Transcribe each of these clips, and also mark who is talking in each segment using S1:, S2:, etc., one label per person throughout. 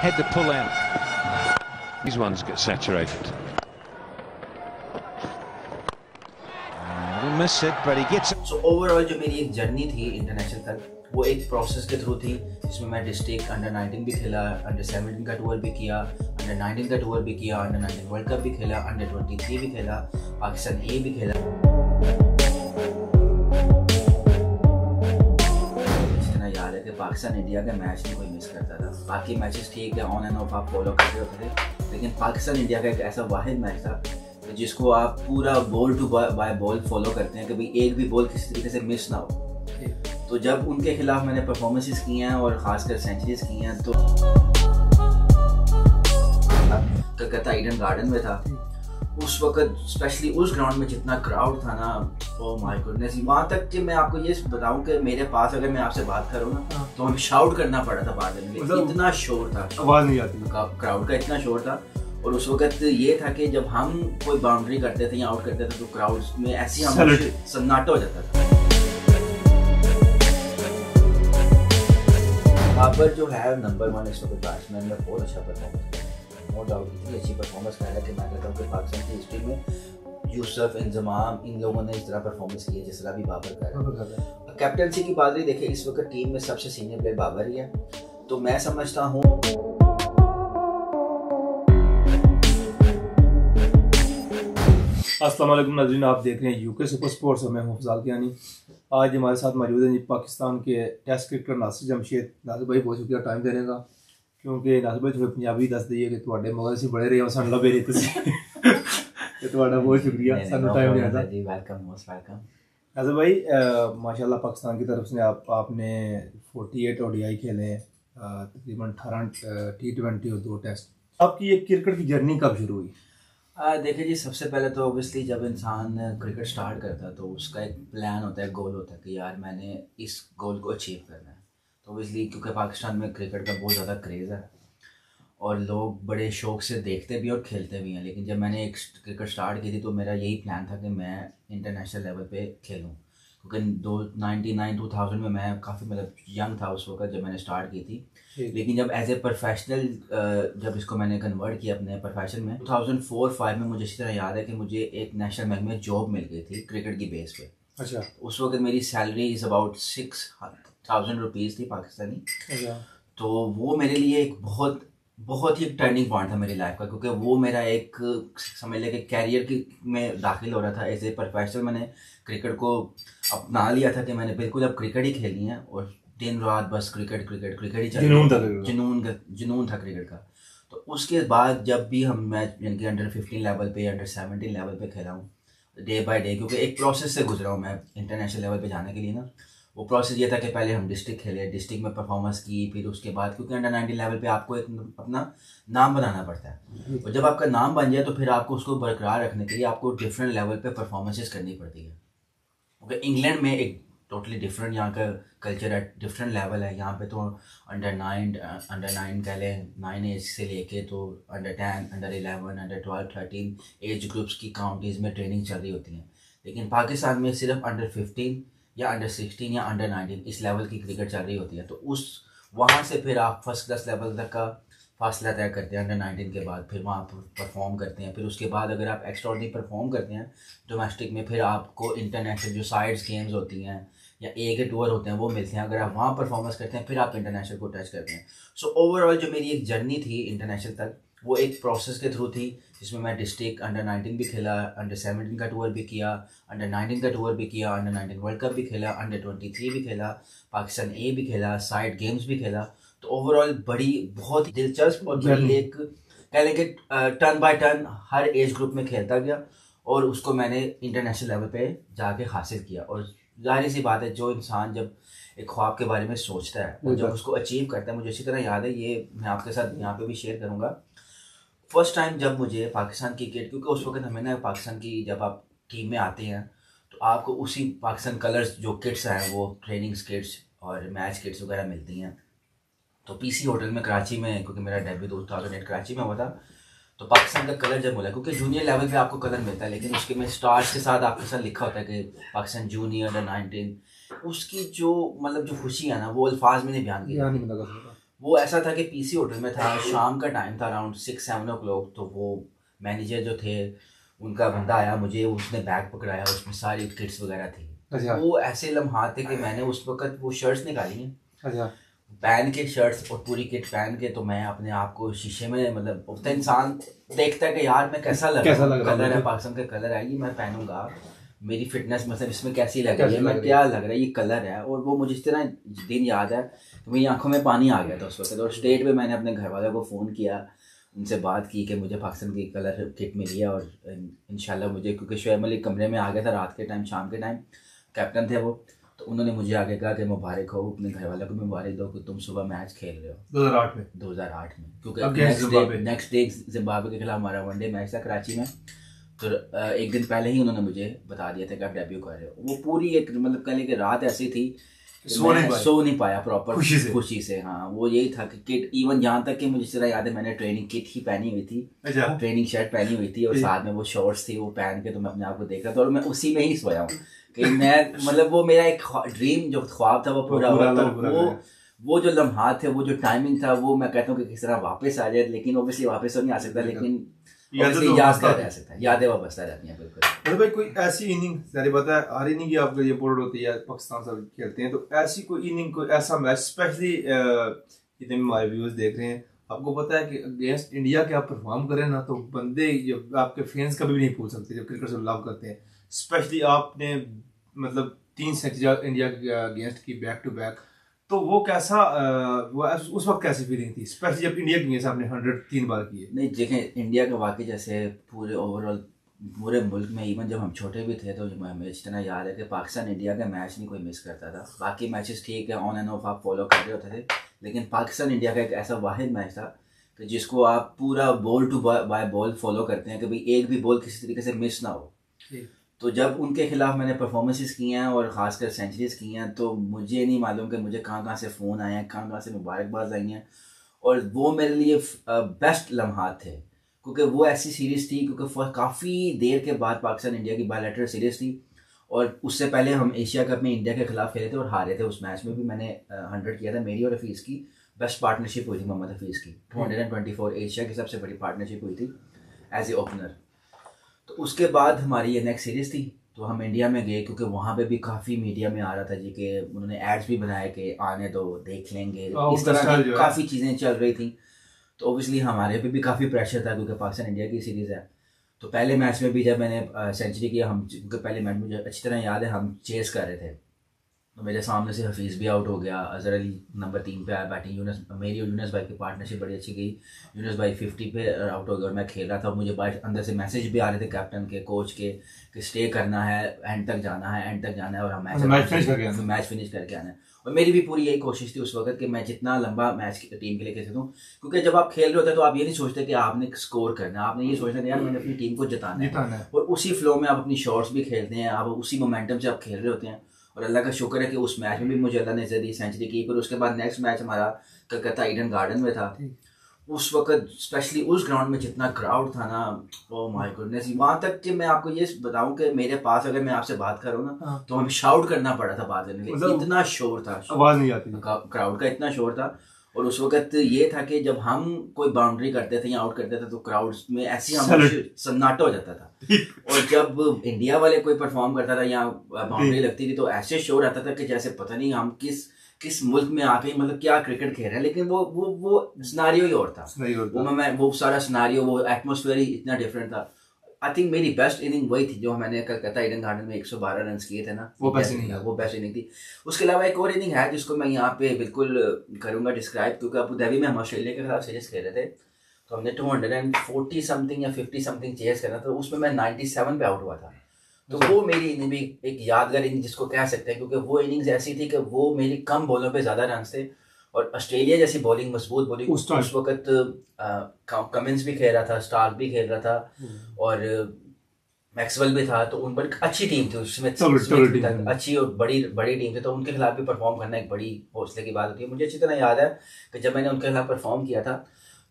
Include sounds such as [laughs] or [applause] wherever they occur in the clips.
S1: had to pull out. These ones get saturated. Uh, miss it, but he gets
S2: it. So overall जो मेरी एक journey थी international तक वो एक प्रोसेस के थ्रू थी जिसमें मैं डिस्ट्रिक्ट अंडर 19 भी खेला अंडर 17 का टूर भी किया अंडर 19 का टूर भी किया अंडर 19 वर्ल्ड कप भी खेला अंडर 23 भी खेला पाकिस्तान ए भी खेला पाकिस्तान इंडिया का मैच नहीं कोई मिस करता था। बाकी मैचेस ठीक है ऑन एंड ऑफ़ आप फॉलो करते होते थे लेकिन पाकिस्तान इंडिया का एक ऐसा वाहिद मैच था, जिसको आप पूरा ball to by ball follow करते हैं कि भाई एक भी बॉल किसी तरीके से मिस ना हो। तो जब उनके खिलाफ मैंने परफॉर्मेंसेस की हैं और ख़ासकर सेंचुरीज की हैं तो कलकत्ता ईडन गार्डन में था। उस वक्त स्पेशली उस ग्राउंड में जितना क्राउड था ना ओ माय गुडनेस वहाँ तक कि मैं आपको ये बताऊँ कि मेरे पास अगर मैं आपसे बात करूँ ना हाँ। तो हमें शाउट करना पड़ा था बाद में। मतलब इतना शोर था।
S3: आवाज़ नहीं आती।
S2: क्राउड का इतना शोर था। और उस वक्त ये था कि जब हम कोई बाउंड्री करते थे या आउट करते थे तो क्राउड में ऐसी हम सन्नाटा हो जाता था। बाबर जो है नंबर वन इस वक्त बैट्समैन में बहुत अच्छा परफॉर्मेंस कर नो डाउट इतनी अच्छी परफॉर्मेंस कर रहा है कि मैं कहता हूँ कि पाकिस्तान की हिस्ट्री में यूसफ इंजमाम इन लोगों ने इस तरह परफॉर्मेंस की है जिस तरह भी बाबर कर रहा है। कैप्टनसी की बात रही देखिए इस वक्त टीम में सबसे सीनियर प्लेयर बाबर ही है। तो मैं समझता हूँ
S3: असलम नजरीन आप देख रहे हैं यूके सुपर स्पोर्ट्स में हूँ फजाल कियानी। आज हमारे साथ मौजूद हैं पाकिस्तान के टेस्ट क्रिकेटर नासिर जमशेद। नासिर भाई बहुत शुक्रिया टाइम देने का। ਕਿਉਂਕਿ ਦੱਸ ਬਈ ਤੁਹਾਨੂੰ ਪੰਜਾਬੀ ਦੱਸ ਦਈਏ ਕਿ ਤੁਹਾਡੇ ਮਗਰ ਅਸੀਂ ਬੜੇ ਰਹੇ ਹਾਂ ਸਾਨੂੰ ਲੱਭੇ ਨਹੀਂ ਤੁਸੀਂ। ਤੇ ਤੁਹਾਡਾ ਬਹੁਤ ਸ਼ੁਕਰੀਆ ਸਾਨੂੰ
S2: ਟਾਈਮ ਦਿੱਤਾ।
S3: ਜੀ ਵੈਲਕਮ ਮੋਸਟ पाकिस्तान की तरफ़ से आप आपने 48 ओडीआई खेले तकरीबन अठारह टी ट्वेंटी और दो टेस्ट आपकी ये क्रिकेट की जर्नी कब शुरू हुई
S2: देखिए जी सबसे पहले तो ऑब्वियसली जब इंसान क्रिकेट स्टार्ट करता है तो उसका एक प्लान होता है गोल होता है कि यार मैंने इस गोल को अचीव करना है ऑब्वियसली क्योंकि पाकिस्तान में क्रिकेट का बहुत ज़्यादा क्रेज़ है। और लोग बड़े शौक से देखते भी और खेलते भी हैं। लेकिन जब मैंने एक क्रिकेट स्टार्ट की थी तो मेरा यही प्लान था कि मैं इंटरनेशनल लेवल पे खेलूँ। क्योंकि दो नाइन्टी नाइन टू थाउज़ेंड में मैं काफ़ी मतलब यंग था उस वक्त जब मैंने स्टार्ट की थी। लेकिन जब एज ए प्रोफेशनल जब इसको मैंने कन्वर्ट किया अपने प्रोफेशन में 2004 फाइव में मुझे इसी तरह याद है कि मुझे एक नेशनल बैंक में जॉब मिल गई थी क्रिकेट की बेस पे।
S3: अच्छा।
S2: उस वक्त मेरी salary is about six thousand rupees थी पाकिस्तानी। अच्छा। तो वो मेरे लिए एक बहुत बहुत ही टर्निंग पॉइंट था मेरी लाइफ का क्योंकि वो मेरा एक समझ लें कि कैरियर की में दाखिल हो रहा था एज ए प्रोफेशनल मैंने क्रिकेट को अपना लिया था कि मैंने बिल्कुल अब क्रिकेट ही खेली है और दिन रात बस क्रिकेट क्रिकेट क्रिकेट ही चल जुनून का। जुनून था क्रिकेट का। तो उसके बाद जब भी हम मैच यानी कि अंडर फिफ्टीन लेवल पे अंडर सेवनटीन लेवल पे खेला हूँ डे बाय डे क्योंकि एक प्रोसेस से गुजरा हूँ मैं इंटरनेशनल लेवल पे जाने के लिए ना। वो प्रोसेस ये था कि पहले हम डिस्ट्रिक्ट खेले डिस्ट्रिक्ट में परफॉर्मेंस की फिर उसके बाद क्योंकि अंडर नाइनटीन लेवल पे आपको एक अपना नाम बनाना पड़ता है। और जब आपका नाम बन जाए तो फिर आपको उसको बरकरार रखने के लिए आपको डिफरेंट लेवल पे परफॉर्मेंसेस करनी पड़ती है। क्योंकि इंग्लैंड में एक टोटली डिफरेंट यहाँ का कल्चर है डिफरेंट लेवल है। यहाँ पे तो अंडर नाइन अंडर नाइन कह लें नाइन एज से लेके तो under ten under eleven under twelve thirteen age groups की काउंटीज़ में ट्रेनिंग चल रही होती है। लेकिन पाकिस्तान में सिर्फ़ अंडर फिफ्टीन या अंडर सिक्सटीन या अंडर नाइनटीन इस लेवल की क्रिकेट चल रही होती है। तो उस वहाँ से फिर आप फ़र्स्ट क्लास लेवल तक का फासला तय करते हैं अंडर नाइनटीन के बाद फिर वहाँ परफॉर्म करते हैं। फिर उसके बाद अगर आप एक्स्ट्रॉडनरी परफॉर्म करते हैं डोमेस्टिक में फिर आपको इंटरनेशनल जो साइड्स गेम्स होती हैं या ए के टूर होते हैं वो मिलते हैं। अगर आप वहाँ परफॉर्मेंस करते हैं फिर आप इंटरनेशनल को टच करते हैं। सो so, ओवरऑल जो मेरी एक जर्नी थी इंटरनेशनल तक वो एक प्रोसेस के थ्रू थी जिसमें मैं डिस्ट्रिक्ट अंडर नाइनटीन भी खेला अंडर सेवनटीन का टूर भी किया अंडर नाइनटीन का टूर भी किया अंडर नाइनटीन वर्ल्ड कप भी खेला अंडर ट्वेंटी थ्री भी खेला पाकिस्तान ए भी खेला साइड गेम्स भी खेला। तो ओवरऑल बड़ी बहुत ही दिलचस्प और बड़ी एक कह लें कि टर्न बाय टर्न हर एज ग्रुप में खेलता गया और उसको मैंने इंटरनेशनल लेवल पे जाके हासिल किया। और ज़ाहिर सी बात है जो इंसान जब एक ख्वाब के बारे में सोचता है और जब उसको अचीव करता है मुझे इसी तरह याद है ये मैं आपके साथ यहाँ पे भी शेयर करूँगा। फ़र्स्ट टाइम जब मुझे पाकिस्तान क्रिकेट, क्योंकि उस वक्त हमें ना पाकिस्तान की जब आप टीम में आते हैं तो आपको उसी पाकिस्तान कलर्स जो किट्स हैं, वो ट्रेनिंग किट्स और मैच किट्स वगैरह मिलती हैं। तो पीसी होटल में, कराची में, क्योंकि मेरा debut two thousand eight Karachi में हुआ था तो पाकिस्तान का कलर जब बोला क्योंकि जूनियर लेवल पे आपको कलर मिलता है, लेकिन उसके में स्टार्स के साथ आपके साथ लिखा होता है कि पाकिस्तान जूनियर नाइनटीन उसकी जो मतलब जो खुशी है ना, वो अल्फाज में नहीं बयान की वो ऐसा था कि पीसी होटल में था शाम का टाइम था around six seven o'clock तो वो मैनेजर जो थे उनका बंदा आया मुझे उसने बैग पकड़ाया उसमें सारी किट्स वगैरह थी।
S3: अच्छा।
S2: वो ऐसे लम्हात थे कि मैंने उस वक्त वो शर्ट्स निकाली हैं।
S3: अच्छा।
S2: पहन के शर्ट्स और पूरी किट पहन के तो मैं अपने आप को शीशे में मतलब उतना इंसान देखता है कि यार मैं कैसा लग
S3: कैसा
S2: रहा
S3: लग
S2: हूँ? कलर है पाकिस्तान का कलर है ये मैं पहनूँगा। मेरी फिटनेस मतलब इसमें कैसी लग रही है? मैं क्या लग रहा है? ये कलर है और वो मुझे इस तरह दिन याद है कि मेरी आँखों में पानी आ गया था उस वक्त। और स्टेट पे मैंने अपने घर वालों को फ़ोन किया उनसे बात की कि मुझे पाकिस्तान की कलर किट मिली है और इंशाल्लाह मुझे क्योंकि शुएब मलिक कमरे में आ गया था रात के टाइम शाम के टाइम कैप्टन थे वो। तो उन्होंने मुझे आगे कहा कि मुबारक हो अपने घर वालों को भी मुबारक दो कि तुम सुबह मैच खेल रहे हो।
S3: दो हज़ार आठ में?
S2: 2008 में। क्योंकि नेक्स्ट डे जिम्बाब्वे। के खिलाफ हमारा वनडे मैच था कराची में। तो एक दिन पहले ही उन्होंने मुझे बता दिया था कि आप डेब्यू कर रहे हो। वो पूरी एक मतलब कल की रात ऐसी थी
S3: सो नहीं
S2: मैं
S3: पाए।
S2: सो नहीं पाया प्रॉपर
S3: खुशी से।
S2: खुशी से हाँ वो यही था कि किट इवन यहाँ तक कि मुझे याद है मैंने ट्रेनिंग किट ही पहनी हुई थी।
S3: अच्छा।
S2: ट्रेनिंग शर्ट पहनी हुई थी और साथ में वो शॉर्ट्स थी वो पहन के तो मैं अपने आप को देख रहा था और मैं उसी में ही सोया हूँ कि मैं मतलब वो मेरा एक ड्रीम जो ख्वाब था वो पूरा हुआ
S3: हुआ,
S2: तो वो वो जो लम्हा थे वो जो टाइमिंग था वो मैं कहता हूँ कि किस तरह वापस आ जाए लेकिन ओबियसली वापस तो नहीं आ सकता लेकिन
S3: यादें तो
S2: यादगार रह सकता है यादें वापस आ जाती हैं बिल्कुल।
S3: अरे भाई कोई ऐसी इनिंग जैसे पता है हर इनिंग की आपको ये बोर्ड होती है पाकिस्तान से खेलते हैं तो ऐसी कोई इनिंग कोई ऐसा मैच स्पेशली जितने भी हमारे व्यूअर्स देख रहे हैं आपको पता है कि अगेंस्ट इंडिया के आप परफॉर्म करें ना तो बंदे आपके फैंस कभी भी नहीं भूल सकते जब क्रिकेट से लव करते हैं। स्पेशली आपने मतलब तीन सेंचुरी इंडिया के अगेंस्ट की बैक टू बैक तो वो कैसा वो उस वक्त कैसी फीलिंग थी? स्पेशली जब इंडिया के आपने हंड्रेड तीन बार किए
S2: नहीं देखें इंडिया का वाकई जैसे पूरे ओवरऑल पूरे मुल्क में इवन जब हम छोटे भी थे तो हमें तरह याद है कि पाकिस्तान इंडिया का मैच नहीं कोई मिस करता था। बाकी मैचेस ठीक है ऑन एंड ऑफ़ आप फॉलो कर रहे होते थे लेकिन पाकिस्तान इंडिया का एक ऐसा वाहिद मैच था कि जिसको आप पूरा ball to by ball follow करते हैं कि भाई एक भी बॉल किसी तरीके से मिस ना हो। तो जब उनके खिलाफ मैंने परफॉर्मेंसेस की हैं और ख़ासकर सेंचुरीज की हैं तो मुझे नहीं मालूम कि मुझे कहाँ कहाँ से फ़ोन आए हैं कहाँ कहाँ से मुबारकबाद आई हैं। और वो मेरे लिए बेस्ट लम्हात थे क्योंकि वो ऐसी सीरीज़ थी क्योंकि काफ़ी देर के बाद पाकिस्तान इंडिया की बायोलेटरल सीरीज़ थी। और उससे पहले हम एशिया कप में इंडिया के खिलाफ खेले थे और हारे थे उस मैच में भी मैंने हंड्रेड किया था। मेरी और हफीज़ की बेस्ट पार्टनरशिप हुई थी मोहम्मद हफीज़ की। Two hundred and twenty four Asia की सबसे बड़ी पार्टनरशिप हुई थी एज ए ओपनर तो उसके बाद हमारी ये नेक्स्ट सीरीज़ थी तो हम इंडिया में गए क्योंकि वहाँ पे भी काफ़ी मीडिया में आ रहा था जी के उन्होंने एड्स भी बनाए कि आने दो देख लेंगे।
S3: हाँ,
S2: इस तरह की काफ़ी चीज़ें चल रही थी। तो ओबियसली हमारे पे भी काफ़ी प्रेशर था क्योंकि पाकिस्तान इंडिया की सीरीज़ है। तो पहले मैच में भी जब मैंने सेंचुरी किया हम क्योंकि पहले मैच मुझे अच्छी तरह याद है हम चेस कर रहे थे। मेरे सामने से हफीज़ भी आउट हो गया। अजहर अली नंबर तीन पे आया बैटिंग यूनस मेरी और यूनस भाई की पार्टनरशिप बड़ी अच्छी गई। यूनस भाई फिफ्टी पे आउट हो गया और मैं खेल रहा था मुझे बाहर अंदर से मैसेज भी आ रहे थे कैप्टन के कोच के कि स्टे करना है एंड तक जाना है एंड तक जाना है और हम
S3: match finish करके आना
S2: मैच फिनिश करके आना है। और मेरी भी पूरी यही कोशिश थी उस वक्त कि मैं जितना लंबा मैच टीम के लिए खेल सकूँ क्योंकि जब आप खेल रहे होते हैं तो आप ये नहीं सोचते कि आपने स्कोर करना है। आपने ये सोचना यार मैंने अपनी टीम को जिताना है।
S3: जिताना है।
S2: और उसी फ्लो में आप अपनी शॉट्स भी खेलते हैं आप उसी मोमेंटम से आप खेल रहे होते हैं। और अल्लाह का शुक्र है कि उस मैच में भी मुझे अल्लाह ने ज़रिए सेंचुरी की। फिर उसके बाद नेक्स्ट मैच हमारा कलकत्ता ईडन गार्डन में था। उस वक्त स्पेशली उस ग्राउंड में जितना क्राउड था ना ओ माय गुडनेस वहाँ तक कि मैं आपको ये बताऊँ कि मेरे पास अगर मैं आपसे बात करूँ ना
S3: हाँ।
S2: तो हमें शाउट करना पड़ा था बात करने के लिए इतना शोर था
S3: आवाज़ नहीं आती
S2: क्राउड का इतना शोर था। और उस वक्त ये था कि जब हम कोई बाउंड्री करते थे या आउट करते थे तो क्राउड में ऐसी हम सन्नाटा हो जाता था। [laughs] और जब इंडिया वाले कोई परफॉर्म करता था या बाउंड्री लगती थी तो ऐसे शोर आता था कि जैसे पता नहीं हम किस किस मुल्क में आके मतलब क्या क्रिकेट खेल रहे हैं लेकिन वो वो वो सिनारियो ही और था। वो मैं वो सारा सिनारियो वो एटमोसफेयर ही इतना डिफरेंट था। आई थिंक मेरी बेस्ट इनिंग वही थी जो मैंने कलकत्ता ईडन गार्डन में 112 रन किए थे ना।
S3: वो inning है।
S2: वो बेस्ट इनिंग थी। उसके अलावा एक और इनिंग है जिसको मैं यहाँ पे बिल्कुल करूँगा डिस्क्राइब क्योंकि अबू धाबी में हम ऑस्ट्रेलिया के खिलाफ सीरीज़ खेल रहे थे। तो हमने two hundred and forty something या फिफ्टी समथिंग चेस करना था उसमें मैं नाइन्टी सेवन पे आउट हुआ था। तो वो मेरी इनिंग भी एक यादगार इनिंग जिसको कह सकते हैं क्योंकि वो इनिंग्स ऐसी थी कि वो मेरी कम बॉलों पे ज़्यादा रन थे। और ऑस्ट्रेलिया जैसी बॉलिंग मज़बूत बॉलिंग
S3: उस
S2: उस वक्त कमिंस भी खेल रहा था स्टार्क भी खेल रहा था और मैक्सवेल भी था तो उन पर अच्छी टीम थी उसमें। अच्छी और बड़ी बड़ी टीम थी तो उनके खिलाफ भी परफॉर्म करना एक बड़ी हौसले की बात होती है। मुझे अच्छी तरह याद है कि जब मैंने उनके खिलाफ परफॉर्म किया था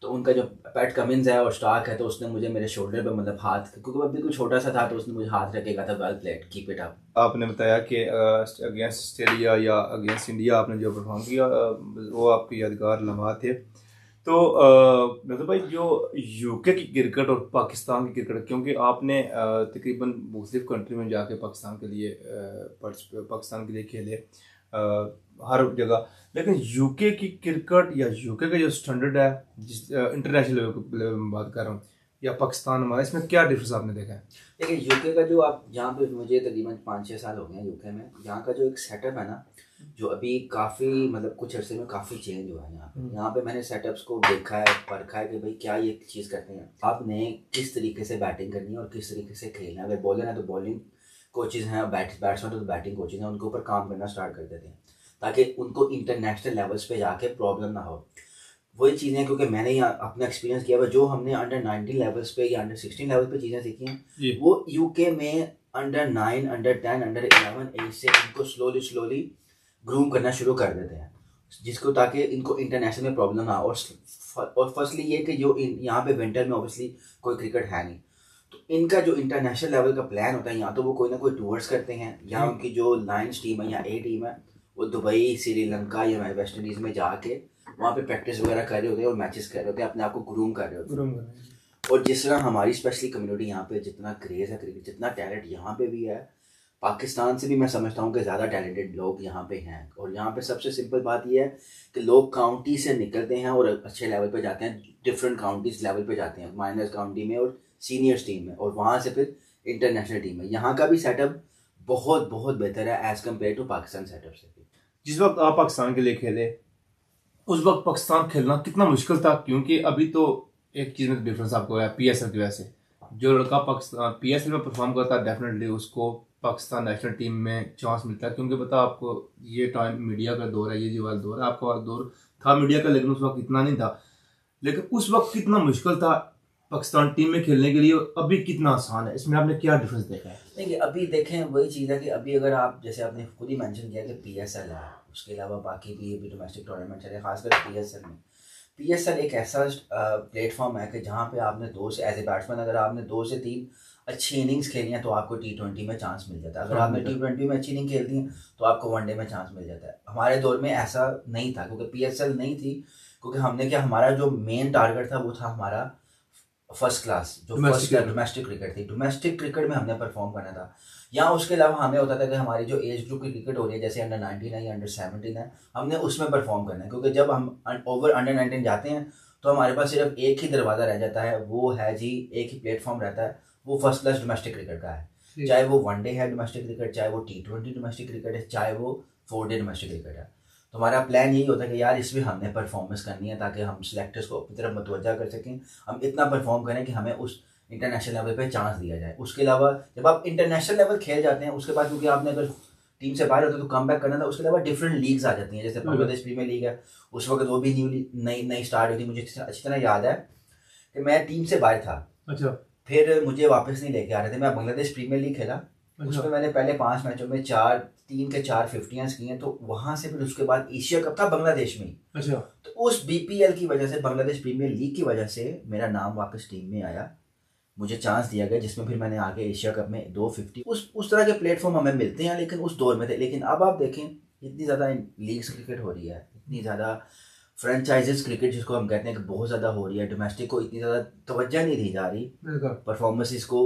S2: तो उनका जो पैट कमिंस है और स्टार्क है तो उसने मुझे मेरे शोल्डर पे मतलब हाथ, क्योंकि मैं बिल्कुल छोटा सा था तो उसने मुझे हाथ रखेगा था well played keep it up
S3: आपने बताया कि अगेंस्ट ऑस्ट्रेलिया या अगेंस्ट इंडिया आपने जो परफॉर्म किया वो आपके यादगार लम्हा थे। तो मतलब भाई, जो यूके की क्रिकेट और पाकिस्तान की क्रिकेट क्योंकि आपने तकरीबन मुख्तलिफ़ कंट्री में जाके पाकिस्तान के लिए पाकिस्तान के लिए खेले हर जगह। लेकिन यूके की क्रिकेट या यूके का जो स्टैंडर्ड है जिस इंटरनेशनल लेवल में बात कर रहा हूँ या पाकिस्तान हमारा इसमें क्या डिफरेंस आपने देखा है?
S2: देखिए यूके का जो आप जहाँ पे मुझे तकरीबन पाँच छः साल हो गए हैं यूके में यहाँ का जो एक सेटअप है ना जो अभी काफ़ी मतलब कुछ अर्से में काफ़ी चेंज हुआ है यहाँ पे। हम्म। यहाँ पे मैंने सेटअप्स को देखा है परखा है कि भाई क्या ये चीज़ करते हैं। आपने किस तरीके से बैटिंग करनी है और किस तरीके से खेलना है। अगर बॉलर है तो बॉलिंग कोचेज हैं बैट बैट्समैन तो बैटिंग कोचेज हैं उनके ऊपर काम करना स्टार्ट कर देते हैं ताकि उनको इंटरनेशनल लेवल्स पे जाके प्रॉब्लम ना हो। वही चीज़ें क्योंकि मैंने यहाँ अपना एक्सपीरियंस किया हुआ जो हमने अंडर नाइनटीन लेवल्स पे या अंडर सिक्सटीन लेवल पे चीज़ें सीखी हैं वो यूके में under nine under ten under eleven age से इनको स्लोली स्लोली ग्रूम करना शुरू कर देते हैं जिसको ताकि इनको इंटरनेशनल में प्रॉब्लम ना और और फर्स्टली ये कि जो यहाँ पे विंटर में ऑब्वियसली कोई क्रिकेट है नहीं। तो इनका जो इंटरनेशनल लेवल का प्लान होता है यहाँ तो वो कोई ना कोई टूर्स करते हैं या हम्म। उनकी जो लाइन्स टीम है या ए टीम है वो दुबई श्रीलंका या वेस्ट इंडीज़ में जाके वहाँ पे प्रैक्टिस वगैरह कर रहे होते हैं और मैचेस कर रहे होते हैं अपने आप को ग्रूम कर रहे होते हैं। और जिस तरह हमारी स्पेशली कम्युनिटी यहाँ पे जितना क्रेज़ है क्रिकेट जितना टैलेंट यहाँ पे भी है पाकिस्तान से भी मैं समझता हूँ कि ज़्यादा टैलेंटेड लोग यहाँ पे हैं। और यहाँ पे सबसे सिंपल बात यह है कि लोग काउंटी से निकलते हैं और अच्छे लेवल पे जाते हैं डिफरेंट काउंटीज लेवल पे जाते हैं माइनस काउंटी में और सीनियर्स टीम में और वहाँ से फिर इंटरनेशनल टीम में यहाँ का भी सेटअप बहुत बहुत बेहतर है as compare to Pakistan setup से
S3: जिस वक्त आप पाकिस्तान के लिए खेले, उस वक्त पाकिस्तान खेलना कितना मुश्किल था? क्योंकि अभी तो एक चीज़ में डिफरेंस आपको है पी एस एल की वजह से। जो लड़का पाकिस्तान पी एस एल में परफॉर्म करता है डेफिनेटली उसको पाकिस्तान नेशनल टीम में चांस मिलता है। क्योंकि पता आपको, ये टाइम मीडिया का दौर है, ये जो वाला दौर है, आपका दौर था मीडिया का, लेकिन उस वक्त इतना नहीं था। लेकिन उस वक्त कितना मुश्किल था पाकिस्तान टीम में खेलने के लिए अभी कितना आसान है? इसमें आपने क्या डिफरेंस देखा है?
S2: देखिए अभी देखें वही चीज़ है कि अभी अगर आप जैसे आपने खुद ही मेंशन किया कि पी एस एल है उसके अलावा बाकी भी भी डोमेस्टिक टूर्नामेंट चले खासकर पी एस एल में। पी एस एल एक ऐसा प्लेटफॉर्म है कि जहाँ पे आपने दो से एज ए बैट्समैन अगर आपने दो से तीन अच्छी इनिंग्स खेली हैं तो आपको टी ट्वेंटी में चांस मिल जाता है। अगर आपने टी ट्वेंटी में अच्छी इनिंग खेलती हैं तो आपको वनडे में चांस मिल जाता है। हमारे दौर में ऐसा नहीं था क्योंकि पी एस एल नहीं थी क्योंकि हमने क्या हमारा जो मेन टारगेट था वो था हमारा फ़र्स्ट क्लास जो फ़र्स्ट डोमेस्टिक क्रिकेट थी। डोमेस्टिक क्रिकेट में हमने परफॉर्म करना था। या उसके अलावा हमें होता था कि हमारी जो एज ग्रुप की क्रिकेट हो रही है जैसे अंडर नाइनटीन है या अंडर सेवनटीन है हमने उसमें परफॉर्म करना है। क्योंकि जब हम ओवर अंडर नाइनटीन जाते हैं तो हमारे पास सिर्फ़ एक ही दरवाज़ा रह जाता है। वो है जी एक ही प्लेटफॉर्म रहता है। वो फ़र्स्ट क्लास डोमेस्टिक क्रिकेट का है। चाहे वो वनडे है डोमेस्टिक क्रिकेट चाहे वो टी ट्वेंटी डोमेस्टिक क्रिकेट है चाहे वो फोर डे डोमेस्टिक क्रिकेट है। तो हमारा प्लान यही होता है कि यार इसमें हमने परफॉर्मेंस करनी है ताकि हम सिलेक्टर्स को अपनी तरफ़ मतवजा कर सकें। हम इतना परफॉर्म करें कि हमें उस इंटरनेशनल लेवल पे चांस दिया जाए। उसके अलावा जब आप इंटरनेशनल लेवल खेल जाते हैं उसके बाद क्योंकि आपने अगर टीम से बाहर होते तो कम बैक करना था उसके अलावा डिफरेंट लीग्स आ जाती हैं। जैसे। बांग्लादेश प्रीमियर लीग है उस वक्त वो भी न्यू नई नई स्टार्ट हुई थी। मुझे अच्छी तरह याद है कि मैं टीम से बाहर था। अच्छा। फिर मुझे वापस नहीं लेके आ रहे थे। मैं बांग्लादेश प्रीमियर लीग खेला। उसमें मैंने पहले पाँच मैचों में चार तीन के चार फिफ्टियाँ की हैं तो वहाँ से फिर उसके बाद एशिया कप था बांग्लादेश में अच्छा। तो उस बीपीएल की वजह से बांग्लादेश प्रीमियर लीग की वजह से मेरा नाम वापस टीम में आया। मुझे चांस दिया गया जिसमें फिर मैंने आगे एशिया कप में दो फिफ्टी उस उस तरह के प्लेटफॉर्म हमें मिलते हैं लेकिन उस दौर में थे। लेकिन अब आप देखें इतनी ज़्यादा लीग्स क्रिकेट हो रही है इतनी ज़्यादा फ्रेंचाइजेस क्रिकेट जिसको हम कहते हैं कि बहुत ज़्यादा हो रही है डोमेस्टिक को इतनी ज़्यादा तवज्जो नहीं दी जा रही। परफॉर्मेंसेस को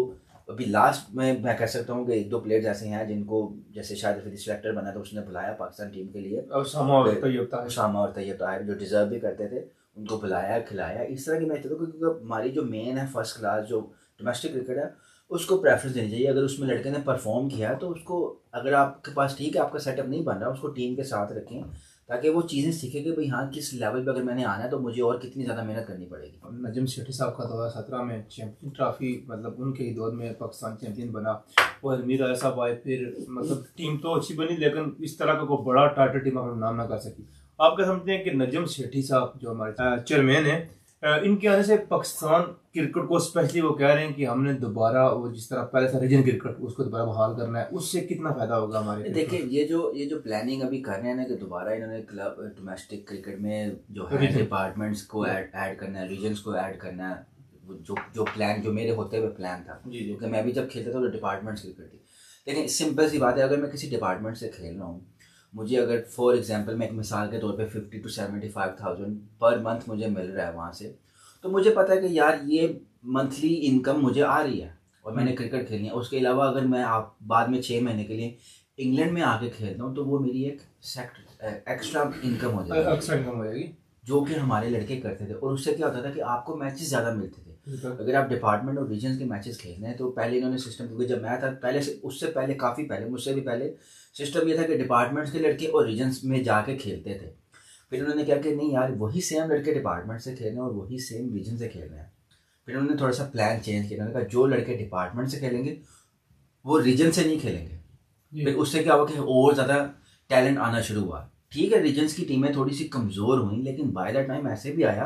S2: अभी लास्ट में मैं कह सकता हूँ कि एक दो प्लेयर्स ऐसे हैं जिनको जैसे शायद फिर सिलेक्टर बना तो उसने बुलाया पाकिस्तान टीम के लिए।
S3: और शामा
S2: और तैयब ताहिर जो डिजर्व भी करते थे उनको बुलाया खिलाया। इस तरह की मैच तो क्योंकि हमारी जो मेन है फ़र्स्ट क्लास जो डोमेस्टिक क्रिकेट है उसको प्रेफरेंस देनी चाहिए। अगर उसमें लड़के ने परफॉर्म किया तो उसको अगर आपके पास ठीक है आपका सेटअप नहीं बन रहा उसको टीम के साथ रखें। ताकि वो चीज़ें सीखे कि भाई हाँ किस लेवल पे अगर मैंने आना है तो मुझे और कितनी ज़्यादा मेहनत करनी पड़ेगी।
S3: नजम शेट्टी साहब का दो हज़ार सत्रह में चैम्पियन ट्रॉफी मतलब उनके ही दौर में पाकिस्तान चैम्पियन बना। और अलमीर आया साहब आए, फिर मतलब टीम तो अच्छी बनी, लेकिन इस तरह का कोई बड़ा टाटा टीम अपना नाम ना कर सकी। आप क्या समझते हैं कि नजम शेट्टी साहब जो हमारे चेयरमैन है इनके आने से पाकिस्तान क्रिकेट को स्पेशली वो कह रहे हैं कि हमने दोबारा वो जिस तरह पहले था रीजन क्रिकेट उसको दोबारा बहाल करना है उससे कितना फ़ायदा होगा हमारे
S2: देखिए ये जो ये जो प्लानिंग अभी कर रहे हैं ना कि दोबारा इन्होंने क्लब डोमेस्टिक क्रिकेट में जो है डिपार्टमेंट्स को ऐड ऐड करना है रीजन्स को ऐड करना है जो जो प्लान जो मेरे होते हुए प्लान था। क्योंकि मैं भी जब खेलता था तो डिपार्टमेंट्स क्रिकेट थी। लेकिन सिंपल सी बात है अगर मैं किसी डिपार्टमेंट से खेल रहा हूँ मुझे अगर फॉर एग्जांपल मैं एक मिसाल के तौर पे fifty two seventy five thousand per month मुझे मिल रहा है वहाँ से तो मुझे पता है कि यार ये मंथली इनकम मुझे आ रही है और मैंने क्रिकेट खेलनी है। उसके अलावा अगर मैं आप बाद में छः महीने के लिए इंग्लैंड में आके खेलता हूँ तो वो मेरी एक एक्स्ट्रा इनकम हो जाएगी।
S3: एक्स्ट्रा इनकम हो जाएगी।
S2: जो कि हमारे लड़के करते थे। और उससे क्या होता था कि आपको मैचेस ज़्यादा मिलते थे। अगर आप डिपार्टमेंट और रीजन के मैचेस खेल रहे हैं तो पहले इन्होंने सिस्टम क्योंकि जब मैं था पहले से उससे पहले काफ़ी पहले मुझसे भी पहले सिस्टम ये था कि डिपार्टमेंट्स के लड़के और रीजन्स में जाके खेलते थे। फिर उन्होंने क्या कि नहीं यार वही सेम लड़के डिपार्टमेंट से खेल रहे हैं और वही सेम रीजन से खेल रहे हैं। फिर उन्होंने थोड़ा सा प्लान चेंज किया उन्होंने कहा जो लड़के डिपार्टमेंट से खेलेंगे वो रीजन से नहीं खेलेंगे। फिर उससे क्या हुआ कि और ज़्यादा टैलेंट आना शुरू हुआ। ठीक है रीजन्स की टीमें थोड़ी सी कमज़ोर हुई लेकिन बाय द टाइम ऐसे भी आया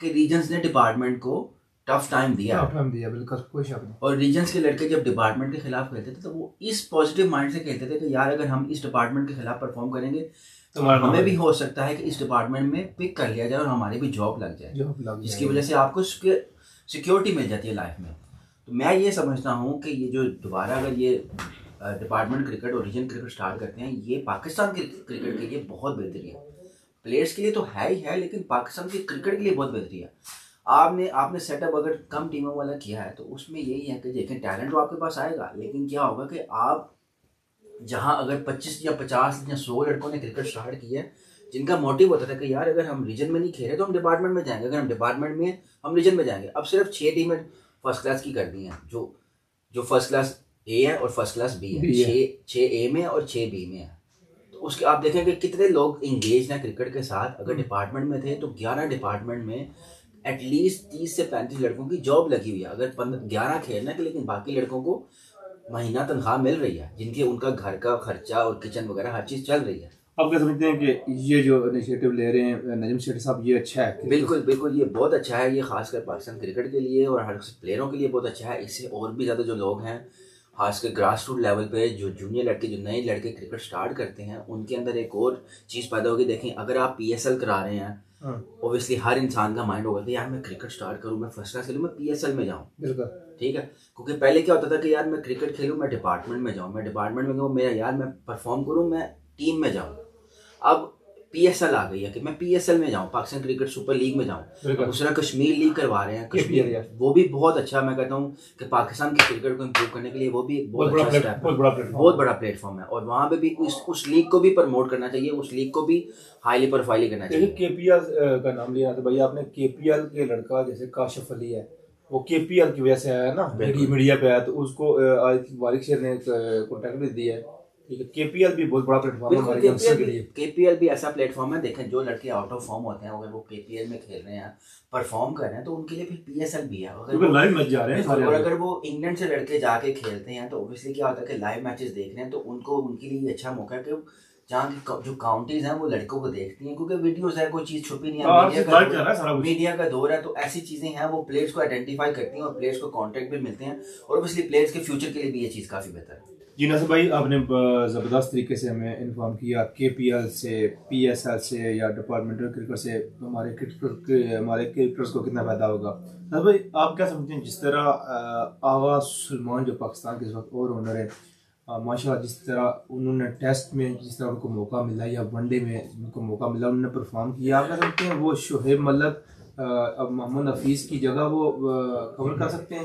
S2: कि रीजन्स ने डिपार्टमेंट को टफ टाइम दिया।
S3: टफ टाइम दिया बिल्कुल कोई शक नहीं।
S2: और रीजन्स के लड़के जब डिपार्टमेंट के खिलाफ खेलते थे तो वो इस पॉजिटिव माइंड से खेलते थे कि यार अगर हम इस डिपार्टमेंट के खिलाफ परफॉर्म करेंगे तो हमें भी हो। सकता है कि इस डिपार्टमेंट में पिक कर लिया जाए और हमारी भी जॉब लग जाए।
S3: जॉब लग
S2: जिसकी वजह से आपको सिक्योरिटी मिल जाती है लाइफ में। तो मैं ये समझता हूँ कि ये जो दोबारा अगर ये डिपार्टमेंट क्रिकेट और रीजन क्रिकेट स्टार्ट करते हैं ये पाकिस्तान के क्रिकेट के लिए बहुत बेहतरी है। प्लेयर्स के लिए तो है ही है लेकिन पाकिस्तान के क्रिकेट के लिए बहुत बेहतरी है। आपने आपने सेटअप अगर कम टीमों वाला किया है तो उसमें यही है कि देखें टैलेंट तो आपके पास आएगा लेकिन क्या होगा कि आप जहाँ अगर 25 या 50 या 100 लड़कों ने क्रिकेट स्टार्ट किया है जिनका मोटिव होता था कि यार अगर हम रीजन में नहीं खेले तो हम डिपार्टमेंट में जाएँगे। अगर हम डिपार्टमेंट में हम रीजन में जाएँगे। अब सिर्फ़ छः टीमें फ़र्स्ट क्लास की कर दी हैं जो जो फ़र्स्ट क्लास ए है और फ़र्स्ट क्लास बी है। छः छः ए में और छः बी में है। तो उसके आप देखेंगे कितने लोग इंगेज हैं क्रिकेट के साथ। अगर डिपार्टमेंट हम्म। में थे तो ग्यारह डिपार्टमेंट में एटलीस्ट तीस से पैंतीस लड़कों की जॉब लगी हुई है। अगर पंद्रह ग्यारह खेलना है लेकिन बाकी लड़कों को महीना तनख्वाह मिल रही है जिनके उनका घर का खर्चा और किचन वगैरह हर चीज़ चल रही है।
S3: आप क्या समझते हैं कि ये जो इनिशिएटिव ले रहे हैं नजम शेठ साहब ये अच्छा है?
S2: बिल्कुल बिल्कुल ये बहुत अच्छा है। ये खासकर पाकिस्तान क्रिकेट के लिए और हर प्लेयरों के लिए बहुत अच्छा है। इससे और भी ज़्यादा जो लोग हैं खासकर ग्रास रूट लेवल पे जो जूनियर लड़के जो नए लड़के क्रिकेट स्टार्ट करते हैं उनके अंदर एक और चीज़ पैदा होगी। देखें अगर आप पीएसएल करा रहे हैं ऑब्वियसली। हर इंसान का माइंड होगा कि यार मैं क्रिकेट स्टार्ट करूँ मैं फ़र्स्ट क्लास खेलूँ मैं पीएसएल में जाऊँ। ठीक है? क्योंकि पहले क्या होता था कि यार मैं क्रिकेट खेलूँ मैं डिपार्टमेंट में जाऊँ। मैं डिपार्टमेंट में जाऊँ मेरा यार मैं परफॉर्म करूँ मैं टीम में जाऊँ। अब पीएसएल आ गई है कि मैं पीएसएल में जाऊँ पाकिस्तान क्रिकेट सुपर लीग में जाऊँ। दूसरा कश्मीर लीग करवा रहे हैं कश्मीर वो भी बहुत अच्छा मैं कहता हूँ कि पाकिस्तान की क्रिकेट को इम्प्रूव करने के लिए वो भी बहुत अच्छा स्टेप है। बहुत बड़ा प्लेटफॉर्म है। और वहाँ पे भी उस उस लीग को भी प्रमोट करना चाहिए उस लीग को भी हाईली प्रोफ़ाइल करना चाहिए।
S3: केपीएल का नाम लिया था भैया आपने केपीएल के लड़का जैसे काशिफ अली है वो के पी एल की वजह से आया ना मीडिया पे आया तो उसको वारिक शेर ने कॉन्टेक्ट भी दिया है। केपीएल भी बहुत बड़ा प्लेटफॉर्म है
S2: केपीएल भी ऐसा प्लेटफॉर्म है देखें जो लड़के आउट ऑफ़ फॉर्म होते हैं अगर वो केपीएल में खेल रहे हैं परफॉर्म कर रहे हैं तो उनके लिए फिर पीएसएल भी है। अगर
S3: लाइव मैच जा रहे हैं
S2: और अगर वो इंग्लैंड से लड़के जाके खेलते हैं तो ऑब्वियसली क्या होता है कि लाइव मैचेस देख रहे हैं तो उनको उनके लिए अच्छा मौका है कि जहाँ की जो काउंटीज हैं वो लड़कों को देखती हैं क्योंकि वीडियोस है कोई चीज़ छुपी नहीं है मीडिया हाँ, का मीडिया का दौर है तो ऐसी चीज़ें हैं वो प्लेयर्स को आइडेंटिफाई करती हैं और प्लेयर्स को कॉन्टेक्ट भी मिलते हैं और ऑब्वियसली प्लेयर्स के फ्यूचर के लिए भी ये चीज़ काफ़ी बेहतर है।
S3: जी नसर भाई आपने ज़बरदस्त तरीके से हमें इन्फॉर्म किया के पी एल से पी एस एल से या डिपार्टमेंटल क्रिकेट से हमारे क्रिकेटर हमारे क्रिकेटर्स को कितना फ़ायदा होगा? नसर भाई आप क्या समझते हैं जिस तरह आगा सलमान जो पाकिस्तान के इस वक्त और ओनर है माशा जिस तरह उन्होंने टेस्ट में, जिस तरह उनको मौका मिला या वनडे में उनको मौका मिला, उन्होंने परफॉर्म किया। आप क्या समझते हैं, वो शुहेब मल्लक अब मोहम्मद हफीज़ की जगह वो कवर कर सकते हैं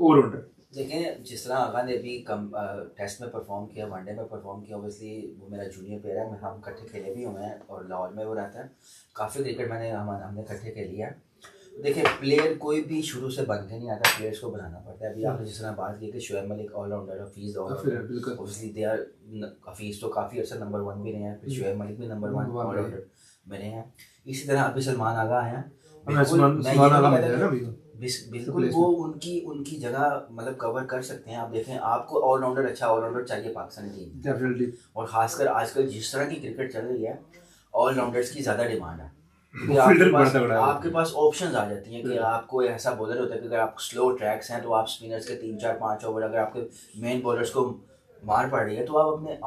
S3: ऑलराउंडर
S2: देखें, जिस तरह आगा ने भी कम टेस्ट में परफॉर्म किया वनडे में परफॉर्म किया ओबियसली वो मेरा जूनियर प्लेयर है, हम इकट्ठे खेले भी हुए हैं और लाहौर में वो रहता है। काफ़ी क्रिकेट मैंने, हम, हमने इकट्ठे खेल लिया देखिए प्लेयर कोई भी शुरू से बन के नहीं आता प्लेयर्स को बनाना पड़ता है। अभी आपने जिस तरह बात की कि Shoaib Malik all rounder Hafeez obviously they are Hafeez तो काफ़ी अच्छा नंबर वन भी रहे हैं फिर शुएब मलिक भी नंबर वन ऑलराउंडर बने हैं। इसी तरह अभी सलमान आगा आए हैं बिल्कुल वो उनकी उनकी जगह मतलब कवर कर सकते हैं। आप देखें आपको ऑलराउंडर अच्छा ऑलराउंडर चाहिए पाकिस्तानी टीम
S3: डेफिनेटली
S2: और खासकर आजकल जिस तरह की क्रिकेट चल रही है ऑलराउंडर्स की ज़्यादा डिमांड है। आपके पास आपके पास ऑप्शंस आ जाती हैं कि आपको ऐसा बॉलर होता है कि अगर आप स्लो ट्रैक्स हैं तो आप स्पिनर्स के तीन चार पाँच ओवर अगर आपके मेन बॉलर्स को मार पड़ रही है तो आप अपने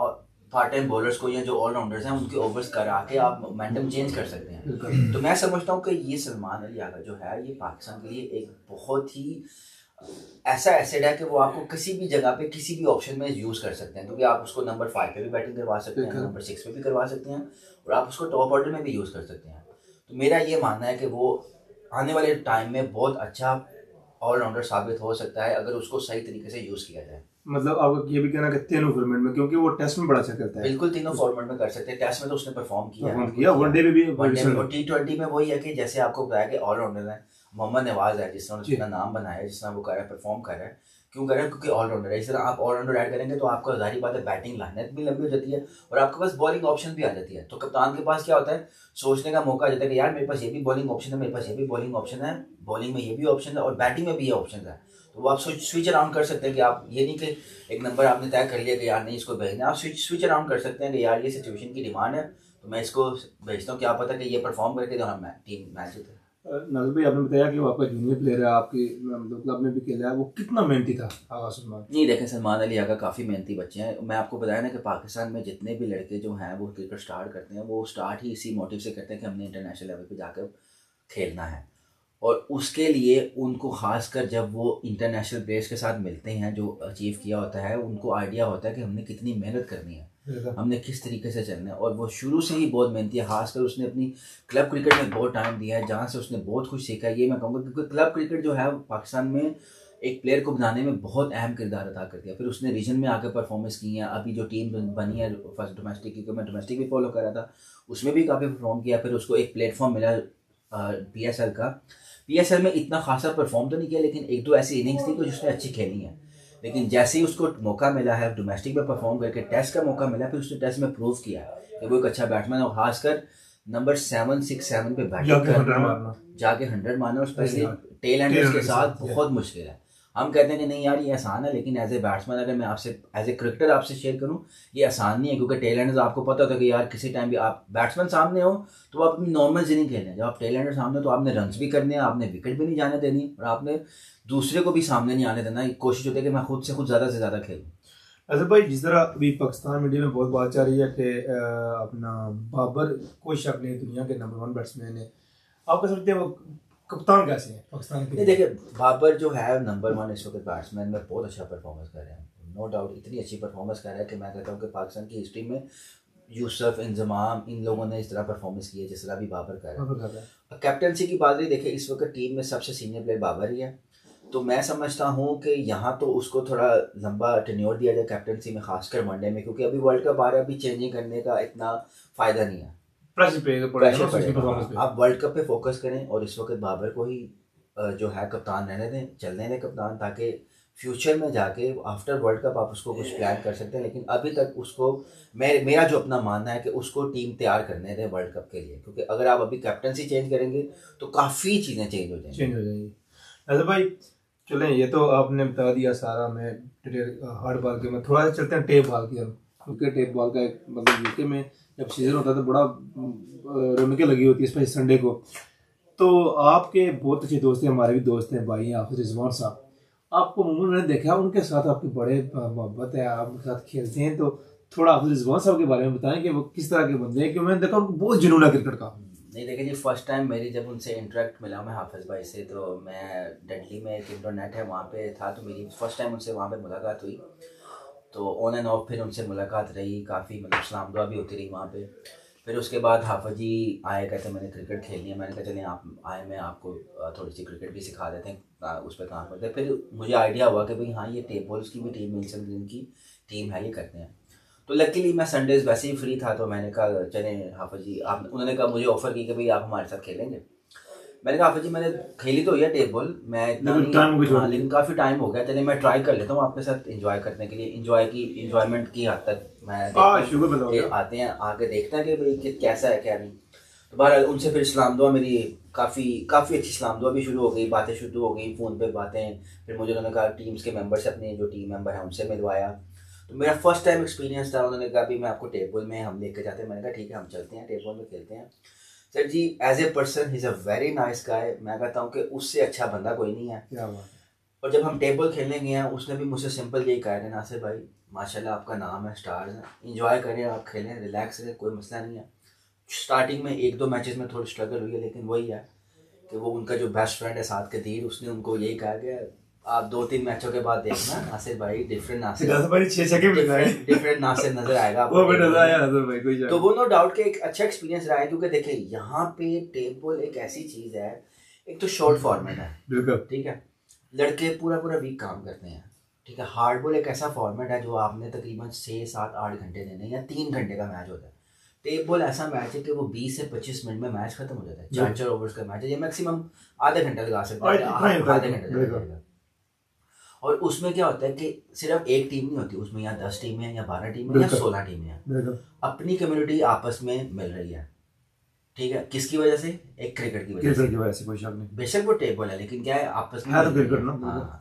S2: पार्ट टाइम बॉलर्स को या जो ऑलराउंडर्स हैं उनके ओवर्स करा के आप मोमेंटम चेंज कर सकते हैं। तो मैं समझता हूँ कि ये सलमान अली आगा जो है ये पाकिस्तान के लिए एक बहुत ही ऐसा एसेड है कि वो आपको किसी भी जगह पे किसी भी ऑप्शन में यूज़ कर सकते हैं। क्योंकि तो आप उसको नंबर फाइव पे भी बैटिंग करवा सकते हैं नंबर सिक्स पे भी करवा सकते हैं और आप उसको टॉप ऑर्डर में भी यूज़ कर सकते हैं। तो मेरा ये मानना है कि वो आने वाले टाइम में बहुत अच्छा ऑलराउंडर साबित हो सकता है अगर उसको सही तरीके से यूज़ किया जाए।
S3: मतलब आप ये भी कहना कि तीनों फॉर्मेट में क्योंकि वो टेस्ट में बड़ा अच्छा करता है।
S2: बिल्कुल तीनों फॉर्मेट में कर सकते हैं। टेस्ट में तो उसने परफॉर्म किया
S3: है। किया वनडे में भी
S2: वनडे में टी ट्वेंटी में वही है कि जैसे आपको बताया कि ऑलराउंडर है मोहम्मद नवाज़ है जिसने अपना नाम बनाया जिस तरह वो कर रहा है परफॉर्म कर रहा है। क्यों कर रहे हैं? क्योंकि ऑलराउंडर है। इस तरह आप ऑलराउंडर ऐड करेंगे तो आपका जारी बात है बैटिंग लाइनत भी लंबी हो जाती है और आपके पास बॉलिंग ऑप्शन भी आ जाती है। तो कप्तान के पास क्या होता है? सोचने का मौका आ जाता है कि यार मेरे पास ये भी बॉलिंग ऑप्शन है, मेरे पास ये भी बॉलिंग ऑप्शन है बॉलिंग में ये भी ऑप्शन है और बैटिंग में भी ये ऑप्शन है। तो आप स्विच अराउंड कर सकते हैं कि आप ये नहीं कि एक नंबर आपने तय कर लिया कि यार नहीं इसको भेजना आप स्विच स्विच अराउंड कर सकते हैं कि यार ये सिचुएशन की डिमांड है तो मैं इसको भेजता हूँ क्या पता कि ये परफॉर्म करके जो हम टीम मैच जीते।
S3: नाजिर भाई, आपने बताया कि वो आपका जूनियर प्लेयर है, आपकी मतलब क्लब में भी खेला है। वो कितना मेहनती था आगा सलमान
S2: नहीं, देखें, सलमान अली आगा काफ़ी मेहनती बच्चे हैं। मैं आपको बताया ना कि पाकिस्तान में जितने भी लड़के जो हैं, वो क्रिकेट स्टार्ट करते हैं, वो स्टार्ट ही इसी मोटिव से करते हैं कि हमने इंटरनेशनल लेवल पर जाकर खेलना है। और उसके लिए उनको खासकर जब वो इंटरनेशनल प्लेयर्स के साथ मिलते हैं, जो अचीव किया होता है, उनको आइडिया होता है कि हमने कितनी मेहनत करनी है। हमने किस तरीके से चलना है। और वो शुरू से ही बहुत मेहनती है। खासकर उसने अपनी क्लब क्रिकेट में बहुत टाइम दिया है, जहाँ से उसने बहुत कुछ सीखा है। ये मैं कहूँगा क्योंकि क्लब क्रिकेट जो है पाकिस्तान में एक प्लेयर को बनाने में बहुत अहम किरदार अदा कर दिया फिर उसने रीजन में आकर परफॉर्मेंस की है। अभी जो टीम बनी है फ़र्स्ट डोमेस्टिक क्योंकि मैं डोमेस्टिक भी फॉलो कर रहा था, उसमें भी काफ़ी परफॉर्म किया। फिर उसको एक प्लेटफॉर्म मिला पी एस एल का। पी एस एल में इतना खासा परफॉर्म तो नहीं किया, लेकिन एक दो ऐसी इनिंग्स थी जिसने अच्छी खेली है। लेकिन जैसे ही उसको मौका मिला है डोमेस्टिक में परफॉर्म करके टेस्ट का मौका मिला फिर उसने टेस्ट में प्रूव किया कि वो एक अच्छा बैट्समैन और खासकर नंबर सेवन सिक्स सेवन पे बैटिंग जाके हंड्रेड मारना। स्पेशली टेल एंडर्स के साथ बहुत मुश्किल है। हम कहते हैं कि नहीं यार, ये आसान है, लेकिन एज ए बैट्समैन अगर मैं आपसे एज ए क्रिकेटर आपसे शेयर करूँ, ये आसान नहीं है, क्योंकि टेलेंडर्स आपको पता होता है कि यार, किसी टाइम भी आप बैट्समैन सामने हो तो आप अपनी नॉर्मल इनिंग खेलने, जब आप टेलेंडर सामने हो तो आपने रन भी करने हैं, आपने विकेट भी नहीं जाने देनी, और आपने दूसरे को भी सामने नहीं आने देना। कोशिश होती है कि मैं खुद से खुद ज़्यादा से ज़्यादा खेलूँ।
S3: अच्छा भाई, जिस तरह अभी पाकिस्तान मीडिया में बहुत बात चल रही है कि अपना बाबर कोई शक नहीं दुनिया के नंबर वन बैट्समैन है आप कह सकते हैं वो कप्तान कैसे हैं? पाकिस्तान के
S2: देखिए बाबर जो है नंबर वन इस वक्त बैट्समैन में बहुत अच्छा परफॉर्मेंस कर रहे हैं। नो डाउट इतनी अच्छी परफॉर्मेंस कर रहा है कि मैं कहता हूँ कि पाकिस्तान की हिस्ट्री में यूसफ इंजमाम इन लोगों ने इस तरह परफॉर्मेंस की है जिस तरह भी बाबर कर रहा है। कैप्टनसी की बात देखिए इस वक्त टीम में सबसे सीनियर प्लेयर बाबर ही है। तो मैं समझता हूँ कि यहाँ तो उसको थोड़ा लंबा टेन्योर दिया जाए कैप्टनसी में खासकर वनडे में क्योंकि अभी वर्ल्ड कप आ रहा है अभी चेंजिंग करने का इतना फ़ायदा नहीं है। प्रेशर आप वर्ल्ड कप पे फोकस करें और इस वक्त बाबर को ही जो है कप्तान रहने दें चलने दें कप्तान ताकि फ्यूचर में जाके आफ्टर वर्ल्ड कप आप उसको कुछ प्लान कर सकते हैं लेकिन अभी तक उसको मैं मेरा जो अपना मानना है कि उसको टीम तैयार करने दें वर्ल्ड कप के लिए क्योंकि अगर आप अभी कैप्टनसी चेंज करेंगे तो काफ़ी चीज़ें चेंज हो जाएँगी।
S3: चेंज हो जाएँगी। अरे भाई चलें ये तो आपने बता दिया सारा मैं हार्ड बॉल के में थोड़ा सा चलते हैं टेप बॉल की हम क्योंकि टेप बॉल का एक मतलब यूके में जब सीज़न होता है तो बड़ा रौनकें लगी होती है स्पेशली संडे को। तो आपके बहुत अच्छे दोस्त हैं, हमारे भी दोस्त हैं, भाई हैं, आप रिजवान साहब। आपको ममून मैंने देखा, उनके साथ आपकी बड़े मोहब्बत है, आप उनके साथ खेलते हैं तो थोड़ा आप रिजवान साहब के बारे में बताएँ कि वो किस तरह के बंदे हैं, क्योंकि मैंने देखा उनको बहुत जुनून है क्रिकेट का।
S2: नहीं, देखिए जी फ़र्स्ट टाइम मेरी जब उनसे इंटरेक्ट मिला मैं हाफिज़ भाई से तो मैं डेडली में एक इंटरनेट है, वहाँ पे था तो मेरी फ़र्स्ट टाइम उनसे वहाँ पे मुलाकात हुई। तो ऑन एंड ऑफ़ फिर उनसे मुलाकात रही, काफ़ी मतलब सलाम दुआ भी होती रही वहाँ पे। फिर उसके बाद हाफा जी आए कहते मैंने क्रिकेट खेलनी है। मैंने कहा चलें आप आए, मैं आपको थोड़ी सी क्रिकेट भी सिखा देते हैं। उस पर काम करते फिर मुझे आइडिया हुआ कि भाई हाँ ये टेप बॉल्स की भी टीम मिलसन ग्रीन की टीम है, ये करते हैं। तो लकीली मैं संडेज वैसे ही फ्री था तो मैंने कहा, चले हाफिज जी आप, उन्होंने कहा, मुझे ऑफ़र की कि भाई, आप हमारे साथ खेलेंगे? मैंने कहा जी मैंने खेली तो है टेबल। मैं इतना हाँ, लेकिन काफ़ी टाइम हो गया। चले मैं ट्राई कर लेता हूँ आपके साथ इंजॉय करने के लिए। इंजॉय की इंजॉयमेंट की हद तक मैं आते हैं आके देखते हैं कि भाई कैसा है क्या नहीं। तो बहरहाल उनसे फिर इस्लाम दुआ मेरी काफ़ी काफ़ी अच्छी इस्लाम दुआ भी शुरू हो गई बातें शुरू हो गई फ़ोन पे बातें। फिर मुझे उन्होंने कहा टीम्स के मेंबर से अपने जो टीम मेंबर हैं उनसे मिलवाया। तो मेरा फ़र्स्ट टाइम एक्सपीरियंस था उन्होंने कहा भी मैं आपको टेबल में हम लेकर जाते हैं। मैंने कहा ठीक है हम चलते हैं टेबल में खेलते हैं। Sir ji as a person is a very nice guy मैं कहता हूँ कि उससे अच्छा बंदा कोई नहीं है। और जब हम टेबल खेलने गए हैं उसने भी मुझसे सिंपल यही कहा है नासिर भाई माशाल्लाह आपका नाम है स्टार्स है। इंजॉय करें आप खेलें रिलैक्स रहें कोई मसला नहीं है। स्टार्टिंग में एक दो मैचेस में थोड़ी स्ट्रगल हुई है लेकिन वही है कि वो उनका जो बेस्ट फ्रेंड है साथ के धीर उसने उनको यही कहा कि आप दो तीन मैचों के बाद देखना नासिर भाई डिफरेंट नासिर।
S3: नासिर भाई छह छह के
S2: डिफरेंट नासिर नज़र आएगा [laughs]
S3: वो भी नज़र आया नज़र भाई कोई
S2: तो वो नो डाउट के एक अच्छा एक्सपीरियंस रहा है क्योंकि देखिए यहाँ पे टेबल एक ऐसी चीज़ है एक तो शॉर्ट फॉर्मेट है।
S3: बिल्कुल।
S2: ठीक है? लड़के पूरा पूरा वीक काम करते हैं। ठीक है? हार्ड बॉल एक ऐसा फॉर्मेट है जो आपने तकरीबन छः सात आठ घंटे देने या तीन घंटे का मैच होता है। टेप बॉल ऐसा मैच है कि वो बीस से पच्चीस मिनट में मैच खत्म हो जाता है। चार चार ओवर्स का मैच है। ये मैक्सिमम आधे घंटे लगा सकते हैं। आधे घंटे और उसमें क्या होता है कि सिर्फ़ एक टीम नहीं होती उसमें या दस टीमें हैं या बारह टीमें या सोलह टीमें हैं। अपनी कम्युनिटी आपस में मिल रही है। ठीक है? किसकी वजह से? एक क्रिकेट की वजह से।
S3: की वजह से कोई शक नहीं।
S2: बेशक वो टेबल है लेकिन क्या है आपस में
S3: तो क्रिकेट ना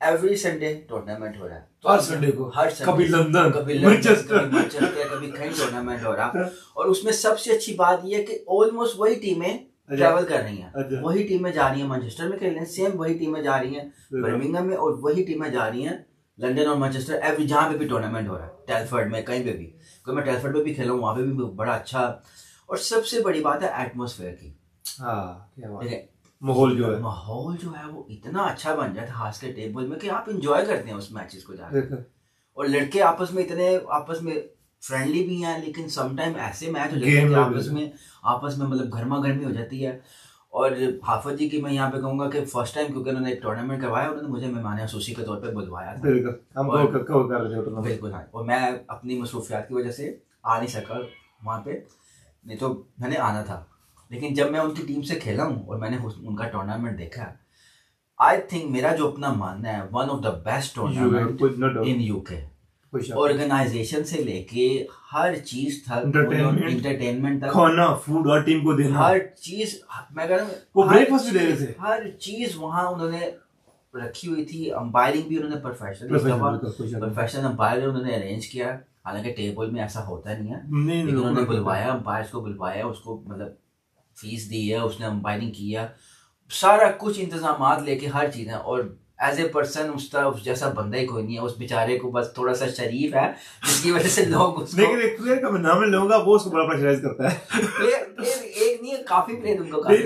S2: एवरी संडे टूर्नामेंट हो रहा है।
S3: तो हर संडे को।
S2: हर संडे
S3: कभी लंदन
S2: कभी मैनचेस्टर मैनचेस्टर कभी कहीं टूर्नामेंट हो रहा। और उसमें सबसे अच्छी बात ये है कि ऑलमोस्ट वही टीमें ट्रैवल कर रही हैं। वही टीमें जा रही हैं मैनचेस्टर में खेलने। सेम वही टीमें जा रही हैं बर्मिंगम में और वही टीमें जा रही हैं लंदन और मैनचेस्टर एवरी जहाँ पे भी टूर्नामेंट हो रहा है। टेलफर्ड में कहीं पे भी। क्योंकि मैं टेलफर्ड में भी खेला हूँ वहाँ पे भी बड़ा अच्छा और सबसे बड़ी बात है एटमोसफेयर की।
S3: हाँ माहौल जो है।
S2: माहौल जो है वो इतना अच्छा बन जाता है खास के टेबल में कि आप इंजॉय करते हैं उस मैचेस को जाकर। और लड़के आपस में इतने आपस में फ्रेंडली भी हैं लेकिन समटाइम ऐसे मैच हो जाते हैं आपस में आपस में मतलब गर्मा गर्मी हो जाती है। और हाफत जी की मैं यहाँ पे कहूँगा कि फ़र्स्ट टाइम क्योंकि उन्होंने एक टूर्नामेंट करवाया उन्होंने मुझे मेहमान असूसी के तौर पे बुलवाया था। बिल्कुल हाँ। और मैं अपनी मसरूफियात की वजह से आ नहीं सका वहाँ पे नहीं तो मैंने आना था। लेकिन जब मैं उनकी टीम से खेला हूँ और मैंने उनका टूर्नामेंट देखा आई थिंक मेरा जो अपना मानना है one of the best tournament in UK organisation से लेके हर चीज़ था इंटरटेनमेंट तक।
S3: खाना फ़ूड हर टीम को देना।
S2: हर चीज़ मैं कह रहा
S3: हूँ ब्रेकफास्ट भी दे रहे थे।
S2: हर चीज़ वहाँ उन्होंने रखी हुई थी। अंपायरिंग भी उन्होंने प्रोफेशनल प्रोफेशनल अंपायर उन्होंने अरेंज किया। हालाँकि टेबल में ऐसा होता नहीं है। लेकिन उन्होंने बुलवाया अंपायर को बुलवाया उसको मतलब फ़ीस दी है उसने अंपायरिंग किया। सारा कुछ इंतज़ाम लेके हर चीज़ है और एज ए पर्सन उसका उस जैसा बंदा ही कोई नहीं है उस बेचारे को बस थोड़ा सा शरीफ है जिसकी वजह से लोग उसको
S3: लेकिन एक प्लेयर का मैं नाम लूँगा वो उसको बड़ा प्रेशराइज करता है।
S2: प्लेयर प्लेयर एक नहीं है काफ़ी प्लेयर उनको काफ़ी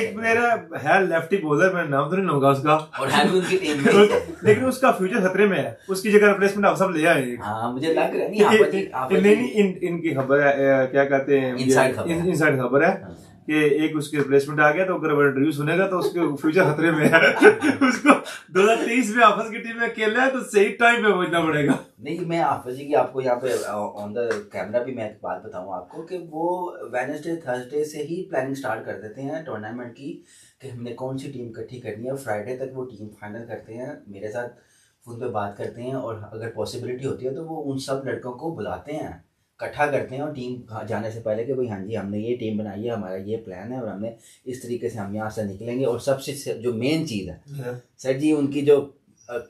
S3: एक प्लेयर है लेफ्टी बॉलर मैं नाम तो नहीं लूँगा उसका।
S2: और है भी उनकी टीम में [laughs]
S3: लेकिन उसका फ्यूचर खतरे में है उसकी जगह रिप्लेसमेंट आप सब ले आए।
S2: हाँ मुझे लग रहा है
S3: नहीं [laughs] नहीं इनकी खबर है क्या कहते हैं इनसाइड खबर हाँ। कि एक उसके रिप्लेसमेंट आ गया तो अगर इंटरव्यू सुनेगा तो उसके फ्यूचर खतरे में है। [laughs] उसको दो हज़ार तेईस में आपस की टीम में खेलना है तो सही टाइम पे पहुँचना पड़ेगा।
S2: नहीं, मैं आफस जी की आपको यहाँ पे ऑन द कैमरा भी मैं बात बताऊँ आपको कि वो वेनसडे थर्सडे से ही प्लानिंग स्टार्ट कर देते हैं टूर्नामेंट की, कि हमने कौन सी टीम इकट्ठी करनी है। फ्राइडे तक वो टीम फाइनल करते हैं, मेरे साथ फ़ोन पे बात करते हैं और अगर पॉसिबिलिटी होती है तो वो उन सब लड़कों को बुलाते हैं। इकट्ठा करते हैं और टीम जाने से पहले कि भाई हाँ जी हमने ये टीम बनाई है हमारा ये प्लान है और हमने इस तरीके से हम यहाँ से निकलेंगे। और सबसे जो मेन चीज़ है हाँ। सर जी उनकी जो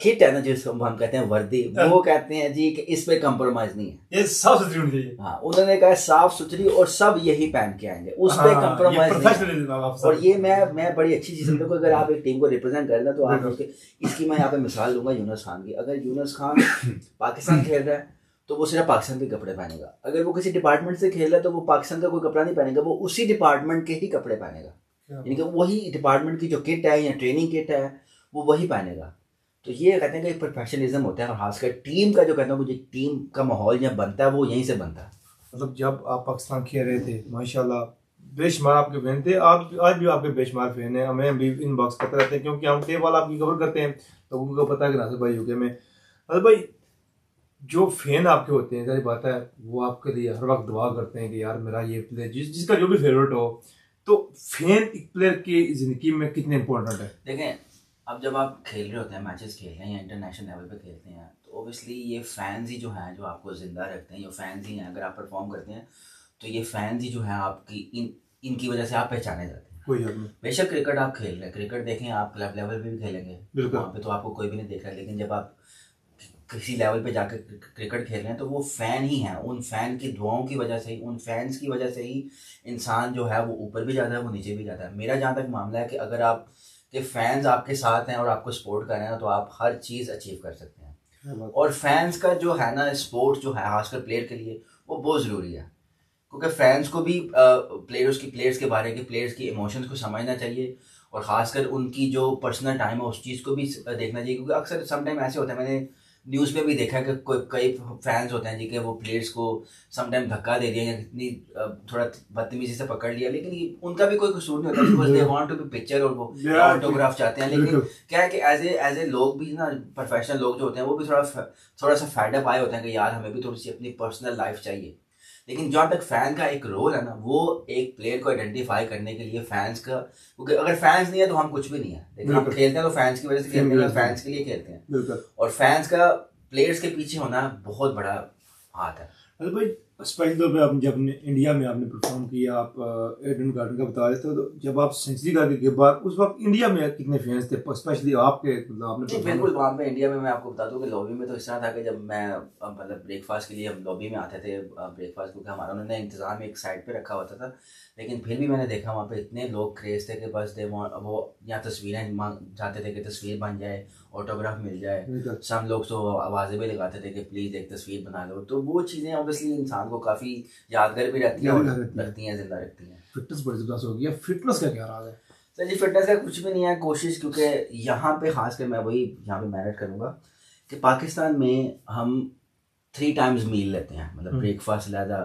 S2: किट है ना जिसको हम कहते हैं वर्दी हाँ। वो कहते हैं जी कि इस पे कंप्रोमाइज नहीं है।
S3: ये साफ़ सुथरी होनी चाहिए
S2: हाँ उन्होंने कहा साफ़ सुथरी और सब यही पहन के आएँगे। उस पे कंप्रोमाइज नहीं और ये मैं मैं बड़ी अच्छी चीज़ समझता हूँ अगर आप एक टीम को रिप्रेजेंट करें ना तो आप उसके इसकी मैं यहाँ पे मिसाल दूँगा यूनस खान की। अगर यूनस खान [coughs] पाकिस्तान खेल रहा है तो वो सिर्फ़ पाकिस्तान के कपड़े पहनेगा। अगर वो किसी डिपार्टमेंट से खेल रहा है तो वो पाकिस्तान का कोई कपड़ा नहीं पहनेगा वो उसी डिपार्टमेंट के ही कपड़े पहनेगा। यानी कि वही डिपार्टमेंट की जो किट है या ट्रेनिंग किट है वो वही पहनेगा। तो ये कहते हैं कि प्रोफेशनलिज्म होता है और खासकर टीम का जो कहते हैं मुझे टीम का माहौल जब बनता है वो यहीं से बनता है।
S3: मतलब जब आप पाकिस्तान खेल रहे थे माशाल्लाह बेशुमार आपके फ़ैन थे। आप आज भी आपके बेशुमार फ़ैन है। हमें भी इन बॉक्स करते रहते हैं क्योंकि हम टेप वाला आपकी कवर करते हैं तो उनको पता है कि नासिर भाई यूके में। अरे भाई जो फ़ैन आपके होते हैं सारी बात है वो आपके लिए हर वक्त दुआ करते हैं कि यार मेरा ये प्लेयर जिस जिसका जो भी फेवरेट हो। तो फ़ैन एक प्लेयर की ज़िंदगी में कितने इंपॉर्टेंट है?
S2: देखें अब जब आप खेल रहे होते हैं मैचेस खेल रहे हैं या इंटरनेशनल लेवल पे खेलते हैं तो ओबियसली ये फैंस ही जो हैं जो आपको ज़िंदा रखते हैं ये फैंस ही हैं अगर आप परफॉर्म करते हैं तो ये फैंस ही जो हैं आपकी इन इनकी वजह से आप पहचाने जाते हैं।
S3: कोई
S2: बेशक क्रिकेट आप खेल रहे हैं क्रिकेट देखें आप क्लब लेवल पे भी खेलेंगे। वहाँ पे तो आपको कोई भी नहीं देख रहा लेकिन जब आप किसी लेवल पे जाकर क्रिकेट खेल रहे हैं तो वो फ़ैन ही हैं। उन फ़ैन की दुआओं की वजह से ही उन फैंस की वजह से ही इंसान जो है वो ऊपर भी जाता है वो नीचे भी जाता है। मेरा जहाँ तक मामला है कि अगर आप के फैंस आपके साथ हैं और आपको सपोर्ट कर रहे हैं तो आप हर चीज़ अचीव कर सकते हैं। और फैंस का जो है ना स्पोर्ट जो है खासकर प्लेयर के लिए वो बहुत ज़रूरी है। क्योंकि फैंस को भी प्लेयर्स की प्लेयर्स के बारे के प्लेयर्स की इमोशंस को समझना चाहिए और ख़ासकर उनकी जो पर्सनल टाइम है उस चीज़ को भी देखना चाहिए। क्योंकि अक्सर समटाइम ऐसे होता है मैंने न्यूज़ में भी देखा कि कोई कई फैंस होते हैं जिनके वो प्लेयर्स को समटाइम धक्का दे दिया या कितनी थोड़ा बदतमीजी से पकड़ लिया लेकिन उनका भी कोई कसूर नहीं होता because they want to be picture और वो ऑटोग्राफ चाहते हैं लेकिन क्या है कि एज ए एज ए लोग भी ना प्रोफेशनल लोग जो होते हैं वो भी थोड़ा थोड़ा सा फैडअप आए होते हैं कि यार हमें भी थोड़ी सी अपनी पर्सनल लाइफ चाहिए। लेकिन जहाँ तक फ़ैन का एक रोल है ना वो एक प्लेयर को आइडेंटिफाई करने के लिए फैंस का क्योंकि अगर फैंस नहीं है तो हम कुछ भी नहीं है। लेकिन हम खेलते हैं तो फैंस की वजह से खेलते हैं फैंस के लिए खेलते हैं। और फैंस का प्लेयर्स के पीछे होना बहुत बड़ा हाथ है।
S3: भाई स्पेशल तौर पर आप जब इंडिया में आपने परफॉर्म किया आप एडन गार्डन का बता रहे थे तो जब आप सेंचुरी करके के बाद उस वक्त इंडिया में कितने फैंस थे स्पेशली आपके
S2: मतलब आपने बिल्कुल वहाँ पे इंडिया में मैं आपको बता दूँ कि लॉबी में तो इस तरह था कि जब मैं मतलब ब्रेकफास्ट के लिए हम लॉबी में आते थे ब्रेकफास्ट क्योंकि हमारा उन्होंने इंतज़ाम एक साइड पर रखा होता था लेकिन फिर भी मैंने देखा वहाँ पे इतने लोग क्रेज थे कि बस दे वो यहाँ तस्वीरें मांग जाते थे कि तस्वीर बन जाए ऑटोग्राफ मिल जाए। सब लोग तो आवाज़ें भी लगाते थे कि प्लीज़ एक तस्वीर बना लो तो वो चीज़ें ऑब्वियसली इंसान को काफ़ी यादगार भी रहती हैं रखती हैं। ज़िंदा रखती हैं।
S3: फिटनेस बड़ी ज़बरदस्त हो गया फिटनेस का क्या राज है?
S2: सर जी फिटनेस का कुछ भी नहीं है। कोशिश क्योंकि यहाँ पे खास कर मैं वही यहाँ पे मैनेज करूँगा कि पाकिस्तान में हम थ्री टाइम्स मील लेते हैं। मतलब ब्रेकफास्ट। लहदा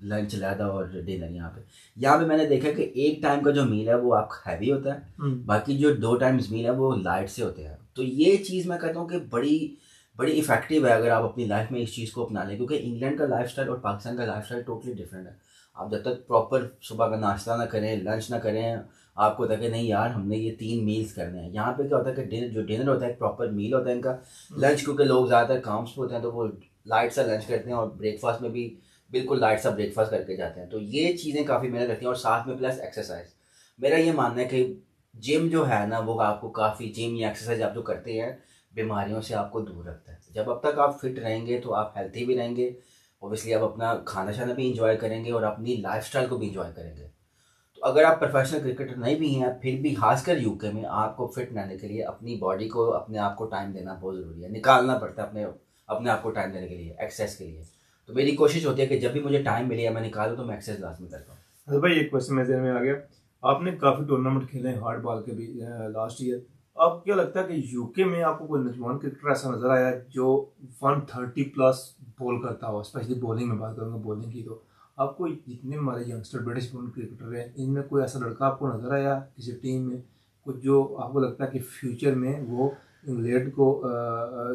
S2: लंच लहदा और डिनर यहाँ पे। यहाँ पे मैंने देखा कि एक टाइम का जो मील है वो आपका हैवी होता है। हम्म। बाकी जो दो टाइम्स मील है वो लाइट से होते हैं। तो ये चीज़ मैं कहता हूँ कि बड़ी बड़ी इफ़ेक्टिव है अगर आप अपनी लाइफ में इस चीज़ को अपना लें क्योंकि इंग्लैंड का लाइफ और पाकिस्तान का लाइफ टोटली डिफरेंट है। आप जब तक प्रॉपर सुबह का नाश्ता ना करें लंच ना करें आपको होता है कि नहीं यार हमने ये तीन मील्स करने हैं। यहाँ पे क्या होता है कि डिनर जो डिनर होता है प्रॉपर मील होता है इनका। लंच क्योंकि लोग ज़्यादातर काम्स पे होते हैं तो वो लाइट सा लंच करते हैं और ब्रेकफास्ट में भी बिल्कुल लाइट सा ब्रेकफास्ट करके जाते हैं। तो ये चीज़ें काफ़ी मेहनत रखती हैं और साथ में प्लस एक्सरसाइज मेरा ये मानना है कि जिम जो है ना वो आपको काफ़ी जिम या एक्सरसाइज आप जो करते हैं बीमारियों से आपको दूर रखता है। जब अब तक आप फिट रहेंगे तो आप हेल्थी भी रहेंगे ओबियसली आप अपना खाना शाना भी इंजॉय करेंगे और अपनी लाइफ को भी इंजॉय करेंगे। तो अगर आप प्रोफेशनल क्रिकेटर नहीं भी हैं फिर भी खासकर यूके में आपको फिट रहने के लिए अपनी बॉडी को, अपने आप को टाइम देना बहुत ज़रूरी है। निकालना पड़ता है अपने अपने आप को टाइम देने के लिए एक्सरसाइज के लिए। तो मेरी कोशिश होती है कि जब भी मुझे टाइम मिले मैं निकालूँ तो मैं एक्सरसाइज लास्ट में करता हूँ।
S3: अरे भाई, एक क्वेश्चन मेरे में आ गया। आपने काफ़ी टूर्नामेंट खेले हैं हार्ड बॉल के भी लास्ट ईयर अब क्या लगता है कि यूके में आपको कोई नौजवान क्रिकेटर ऐसा नज़र आया जो वन थर्टी प्लस बॉल करता हो स्पेशली बॉलिंग में बात करूँगा बॉलिंग की तो? आपको जितने हमारे यंगस्टर ब्रिटिश क्रिकेटर हैं, इनमें कोई ऐसा लड़का आपको नज़र आया किसी टीम में? कुछ जो आपको लगता है कि फ्यूचर में वो इंग्लैंड को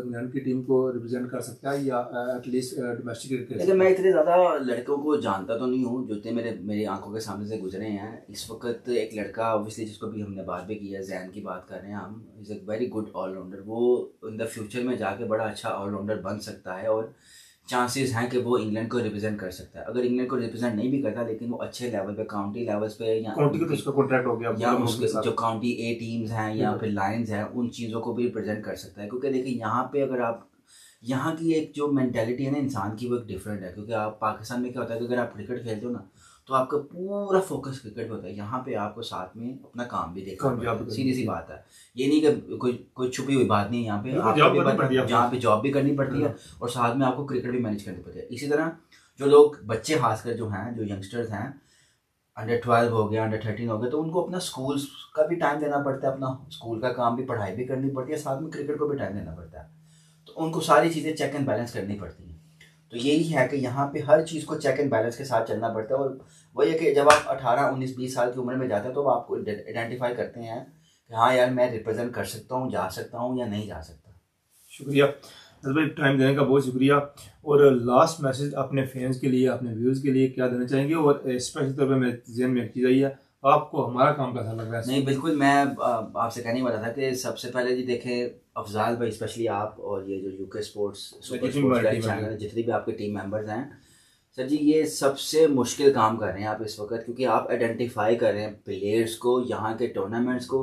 S3: इंग्लैंड की टीम को रिप्रेजेंट कर सकता है या एटलीस्ट डोमेस्टिक क्रिकेट
S2: लेकिन मैं इतने ज़्यादा लड़कों को जानता तो नहीं हूँ जो इतने मेरे मेरी आँखों के सामने से गुजरे हैं। इस वक्त एक लड़का ऑब्वियसली जिसको भी हमने बात भी की है जैन की बात कर रहे हैं हम is a very good all rounder वो इन द फ्यूचर में जाके बड़ा अच्छा ऑलराउंडर बन सकता है और चांसेस हैं कि वो इंग्लैंड को रिप्रेजेंट कर सकता है। अगर इंग्लैंड को रिप्रेजेंट नहीं भी करता लेकिन वो अच्छे लेवल पे काउंटी लेवल्स पे या
S3: काउंटी का तो उसका कॉन्ट्रैक्ट हो गया
S2: या उसके जो काउंटी ए टीम्स हैं या फिर लाइन्स हैं उन चीज़ों को भी रिप्रेजेंट कर सकता है। क्योंकि देखिए यहाँ पे अगर आप यहाँ की एक जो मैंटेलिटी है ना इंसान की वो एक डिफरेंट है। क्योंकि आप पाकिस्तान में क्या होता है कि अगर आप क्रिकेट खेलते हो ना तो आपका पूरा फोकस क्रिकेट पे होता है। यहाँ पे आपको साथ में अपना काम भी देखना सीधी सी बात है। ये नहीं कि कोई कोई छुपी हुई बात नहीं है यहाँ पे। आपको जहाँ पे जॉब भी करनी पड़ती है हाँ। और साथ में आपको क्रिकेट भी मैनेज करनी पड़ती है। इसी तरह जो लोग बच्चे खासकर जो हैं जो यंगस्टर्स हैं अंडर ट्वेल्व हो गया अंडर थर्टीन हो गया तो उनको अपना स्कूल का भी टाइम देना पड़ता है अपना स्कूल का काम भी पढ़ाई भी करनी पड़ती है साथ में क्रिकेट को भी टाइम देना पड़ता है। तो उनको सारी चीज़ें चेक एंड बैलेंस करनी पड़ती हैं। तो यही है कि यहाँ पे हर चीज़ को चेक एंड बैलेंस के साथ चलना पड़ता है और वही है कि जब आप अठारह उन्नीस बीस साल की उम्र में जाते हैं तो आपको आइडेंटिफाई करते हैं कि हाँ यार मैं रिप्रेजेंट कर सकता हूँ जा सकता हूँ या नहीं जा सकता।
S3: शुक्रिया। भाई टाइम देने का बहुत शुक्रिया। और लास्ट मैसेज अपने फैंस के लिए अपने व्यूज़ के लिए क्या देना चाहेंगे? और स्पेशल तौर पर मेरे जहन में एक चीज़ आई है आपको हमारा काम कैसा लग रहा है?
S2: नहीं बिल्कुल मैं आपसे कहने वाला था कि सबसे पहले जी देखें अफजाल भाई स्पेशली आप और ये जो यूके स्पोर्ट्स सुपर चैनल जितनी भी आपके टीम मेंबर्स हैं सर जी ये सबसे मुश्किल काम कर रहे हैं आप इस वक्त क्योंकि आप आइडेंटिफाई कर रहे हैं प्लेयर्स को यहाँ के टूर्नामेंट्स को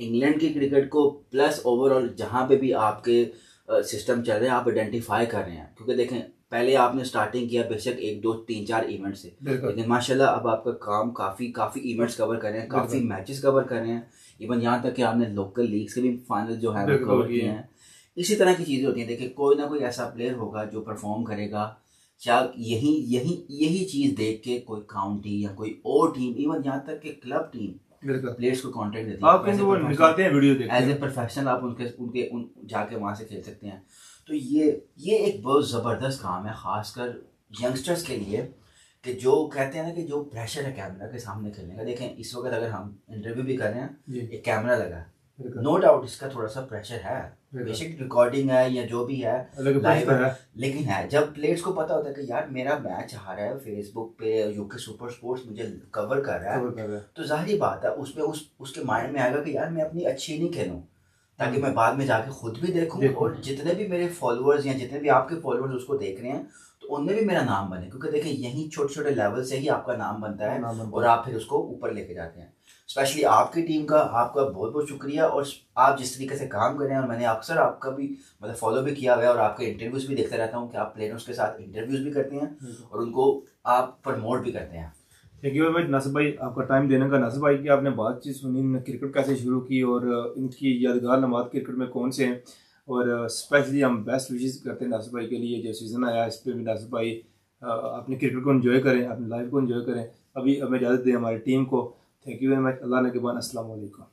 S2: इंग्लैंड की क्रिकेट को प्लस ओवरऑल जहाँ पे भी आपके सिस्टम चल रहे हैं आप आइडेंटिफाई कर रहे हैं। क्योंकि देखें पहले आपने स्टार्टिंग किया बेशक एक दो तीन चार इवेंट से। लेकिन माशाल्लाह अब आपका काम काफ़ी काफ़ी इवेंट्स कवर कर रहे हैं काफ़ी मैचेस कवर कर रहे हैं। इवन यहाँ तक कि आपने लोकल लीग्स के भी फाइनल जो है वो कवर किए हैं। इसी तरह की चीज़ें होती हैं। देखिए कोई ना कोई ऐसा प्लेयर होगा जो परफॉर्म करेगा। क्या यही यही यही चीज़ देख के कोई काउंटी या कोई और टीम इवन यहाँ तक कि क्लब टीम प्लेयर्स को कॉन्टेक्ट देती है। एज ए प्रोफेशनल आप उनके उनके उन जाके वहाँ से खेल सकते हैं। तो ये ये एक बहुत ज़बरदस्त काम है ख़ासकर यंगस्टर्स के लिए। कि जो कहते हैं ना कि जो प्रेशर है कैमरा के सामने खेलने का देखें इस वक्त अगर हम इंटरव्यू भी कर रहे हैं एक कैमरा लगा। नो डाउट इसका थोड़ा सा प्रेशर है। बेसिक रिकॉर्डिंग है या जो भी है लाइव है लेकिन है जब प्लेयर्स को पता होता है कि यार मेरा मैच आ रहा है फेसबुक पे यूके सुपर स्पोर्ट्स मुझे कवर कर रहा है तो ज़ाहिर बात है उसमें उस उसके माइंड में आएगा कि यार मैं अपनी अच्छी नहीं खेलूँ ताकि मैं बाद में जाके खुद भी देखूँ और जितने भी मेरे फॉलोअर्स या जितने भी आपके फॉलोअर्स उसको देख रहे हैं तो उनमें भी मेरा नाम बने क्योंकि देखिए यही छोटे छोटे लेवल से ही आपका नाम बनता है और आप फिर उसको ऊपर लेके जाते हैं। स्पेशली आपकी टीम का आपका बहुत बहुत शुक्रिया और आप जिस तरीके से काम कर रहे हैं और मैंने अक्सर आपका भी मतलब फॉलो भी किया हुआ है और आपके इंटरव्यूज़ भी देखते रहता हूँ कि आप प्लेयर्स के साथ इंटरव्यूज़ भी करते हैं और उनको आप प्रमोट भी करते हैं।
S3: थैंक यू भाई नासिर भाई आपका टाइम देने का। नासिर भाई की आपने बातचीत सुनी क्रिकेट कैसे शुरू की और इनकी यादगार नमाज़ क्रिकेट में कौन से हैं? और स्पेशली हम बेस्ट विशेष करते हैं नासिर भाई के लिए। जो सीज़न आया, इस पर भी नासिर भाई अपने क्रिकेट को इन्जॉय करें, अपनी लाइफ को इन्जॉय करें। अभी हमें इजाज़त दें हमारी टीम को। थैंक यू वेरी मच अल्लाह ने के बाद असल